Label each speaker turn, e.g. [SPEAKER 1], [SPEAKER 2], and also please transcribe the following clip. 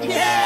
[SPEAKER 1] Yeah!